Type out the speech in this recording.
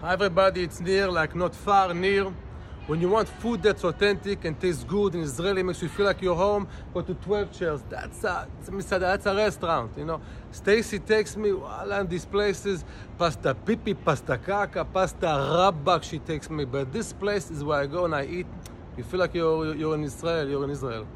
Hi everybody, it's Nir, like not far, near. When you want food that's authentic and tastes good and Israeli, makes you feel like you're home, go to 12 Chairs. That's a, that's a restaurant, you know. Stacy takes me, around these places, pasta pipi, pasta kaka, pasta rabak, she takes me. But this place is where I go and I eat. You feel like you're, you're in Israel, you're in Israel.